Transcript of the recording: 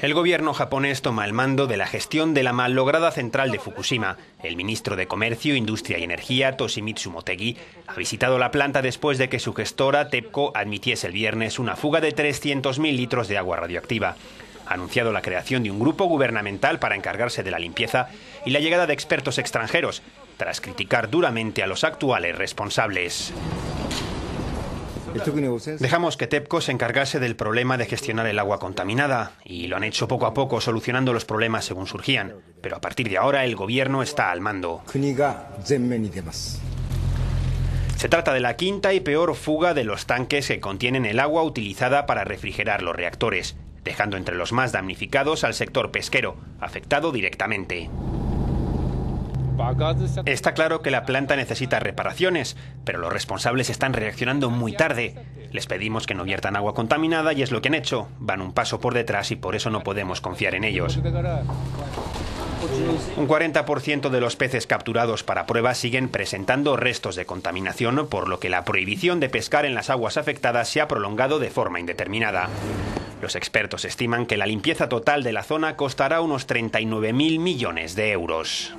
El gobierno japonés toma el mando de la gestión de la malograda central de Fukushima. El ministro de Comercio, Industria y Energía, Toshimitsu Motegi, ha visitado la planta después de que su gestora, TEPCO, admitiese el viernes una fuga de 300.000 litros de agua radioactiva. Ha anunciado la creación de un grupo gubernamental para encargarse de la limpieza y la llegada de expertos extranjeros, tras criticar duramente a los actuales responsables. Dejamos que TEPCO se encargase del problema de gestionar el agua contaminada y lo han hecho poco a poco solucionando los problemas según surgían. Pero a partir de ahora el gobierno está al mando. Se trata de la quinta y peor fuga de los tanques que contienen el agua utilizada para refrigerar los reactores, dejando entre los más damnificados al sector pesquero, afectado directamente. Está claro que la planta necesita reparaciones, pero los responsables están reaccionando muy tarde. Les pedimos que no viertan agua contaminada y es lo que han hecho. Van un paso por detrás y por eso no podemos confiar en ellos. Un 40% de los peces capturados para pruebas siguen presentando restos de contaminación, por lo que la prohibición de pescar en las aguas afectadas se ha prolongado de forma indeterminada. Los expertos estiman que la limpieza total de la zona costará unos 39.000 millones de euros.